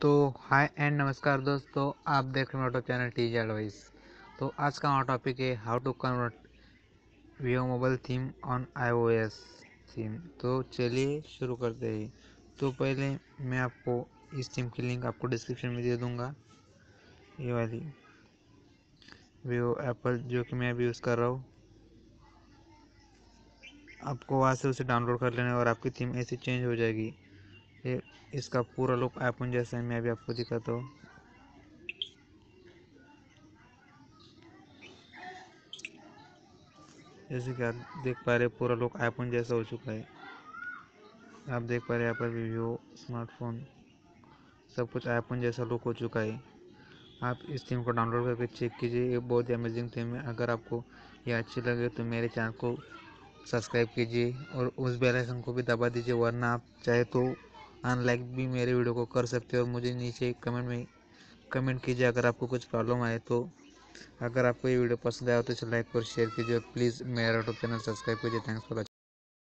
तो हाय एंड नमस्कार दोस्तों, आप देख रहे हैं auto channel T G advice तो आज का हमारा टॉपिक है how to convert Vivo mobile theme on iOS theme तो चलिए शुरू करते हैं। तो पहले मैं आपको इस थीम की लिंक आपको डिस्क्रिप्शन में दे दूँगा। ये वाली। वीवो एप्पल जो कि मैं अभी यूज़ कर रहा हूँ। आपको वहाँ से उसे डाउनलोड कर लेना और आपकी थीम ऐसी चेंज हो जाएगी। ये इसका पूरा लुक आईफोन जैसा है, मैं अभी आपको दिखाता हूँ। जैसे कि आप देख पा रहे पूरा लुक आईफोन जैसा हो चुका है। आप देख पा रहे यहाँ पर वीवो, स्मार्टफ़ोन, सब कुछ आईफोन जैसा लुक हो चुका है। आप इस थीम को डाउनलोड करके चेक कीजिए, ये बहुत ही अमेजिंग थीम है। अगर आपको ये अच्छी लगे तो मेरे चैनल को सब्सक्राइब कीजिए और उस बेल आइकन को भी दबा दीजिए, वरना आप चाहे तो अनलाइक भी मेरे वीडियो को कर सकते हो मुझे नीचे कमेंट में कमेंट कीजिए अगर आपको कुछ प्रॉब्लम आए तो। अगर आपको ये वीडियो पसंद आया तो इसे लाइक और शेयर कीजिए और प्लीज़ मेरा यूट्यूब चैनल सब्सक्राइब कीजिए। Thanks for